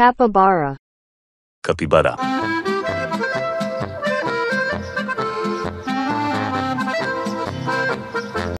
capybara. Capybara.